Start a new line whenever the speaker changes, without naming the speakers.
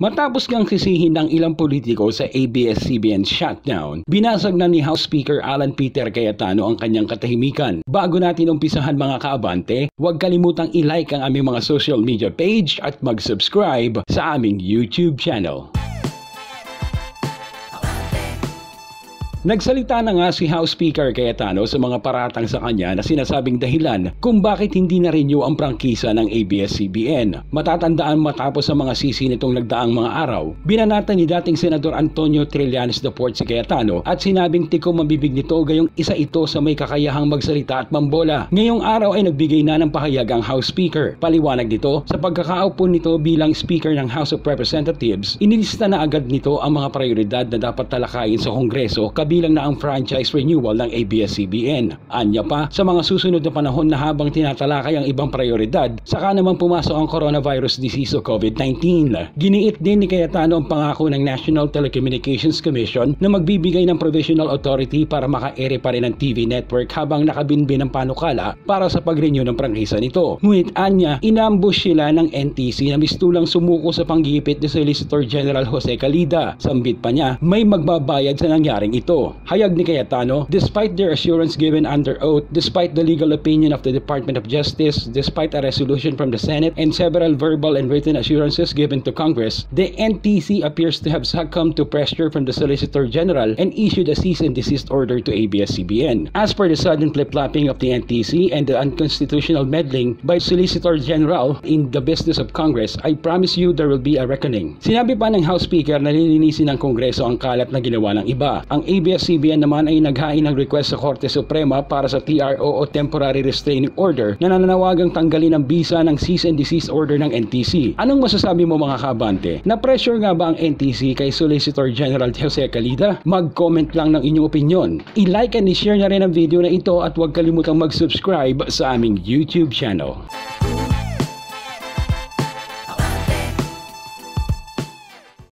Matapos kang sisihin ng ilang politiko sa ABS-CBN shutdown, binasag na ni House Speaker Alan Peter Cayetano ang kanyang katahimikan. Bago natin umpisahan mga kaabante, huwag kalimutang i-like ang aming mga social media page at mag-subscribe sa aming YouTube channel. Nagsalita na nga si House Speaker Cayetano sa mga paratang sa kanya na sinasabing dahilan kung bakit hindi na-renew ang prangkisa ng ABS-CBN. Matatandaan matapos sa mga sisi nitong nagdaang mga araw, binanata ni dating Senador Antonio Trillanes IV si Cayetano at sinabing tiko mabibig nito gayong isa ito sa may kakayahang magsalita at mambola. Ngayong araw ay nagbigay na ng pahayag ang House Speaker. Paliwanag dito, sa pagkakaupo nito bilang Speaker ng House of Representatives, inilista na agad nito ang mga prioridad na dapat talakayin sa Kongreso kabilang na ang franchise renewal ng ABS-CBN. Anya pa, sa mga susunod na panahon na habang tinatalakay ang ibang prioridad, saka naman pumasok ang coronavirus disease o COVID-19. Giniit din ni Cayetano ang pangako ng National Telecommunications Commission na magbibigay ng provisional authority para maka-ere pa rin ang TV network habang nakabinbin ang panukala para sa pag-renew ng prangkisa nito. Ngunit anya, inambush sila ng NTC na mistulang sumuko sa panggipit ni Solicitor General Jose Calida. Sambit pa niya, may magbabayad sa nangyaring ito. Hayag ni Cayetano, despite their assurance given under oath, despite the legal opinion of the Department of Justice, despite a resolution from the Senate, and several verbal and written assurances given to Congress, the NTC appears to have succumbed to pressure from the Solicitor General and issued a cease and desist order to ABS-CBN. As per the sudden flip-flopping of the NTC and the unconstitutional meddling by Solicitor General in the business of Congress, I promise you there will be a reckoning. Sinabi pa ng House Speaker na lilinisin ng Kongreso ang kalat na ginawa ng iba. Ang ABS-CBN naman ay naghain ng request sa Korte Suprema para sa TRO o Temporary Restraining Order na nananawagang tanggalin ang bisa ng cease and desist order ng NTC. Anong masasabi mo mga kabante? Na-pressure nga ba ang NTC kay Solicitor General Jose Calida? Mag-comment lang ng inyong opinion. I-like and i-share na rin ang video na ito at huwag kalimutang mag-subscribe sa aming YouTube channel.